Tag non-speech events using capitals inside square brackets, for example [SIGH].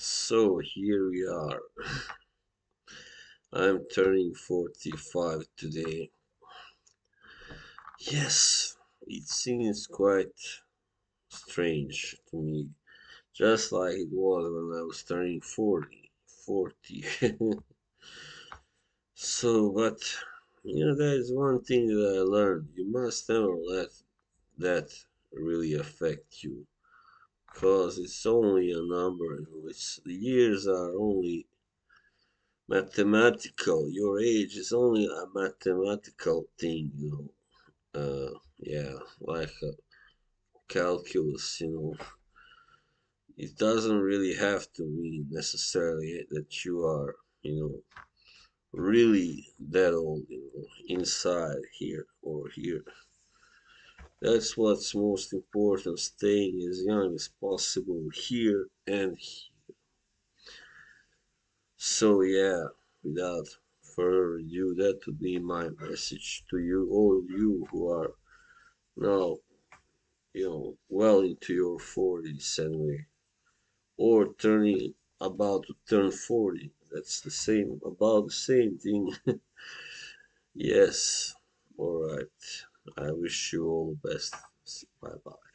So here we are. I'm turning 45 today. Yes, it seems quite strange to me, just like it was when I was turning 40. 40. [LAUGHS] so, but you know, that is one thing that I learned. You must never let that really affect you because it's only a number in which the years are only mathematical. Your age is only a mathematical thing, you know. Uh, yeah, like a calculus, you know. It doesn't really have to mean necessarily that you are, you know, really that old, you know, inside here or here. That's what's most important, staying as young as possible here and here. So yeah, without further ado, that would be my message to you, all you who are now, you know, well into your 40s anyway, or turning about to turn 40. That's the same, about the same thing. [LAUGHS] yes. I wish you all the best. Bye bye.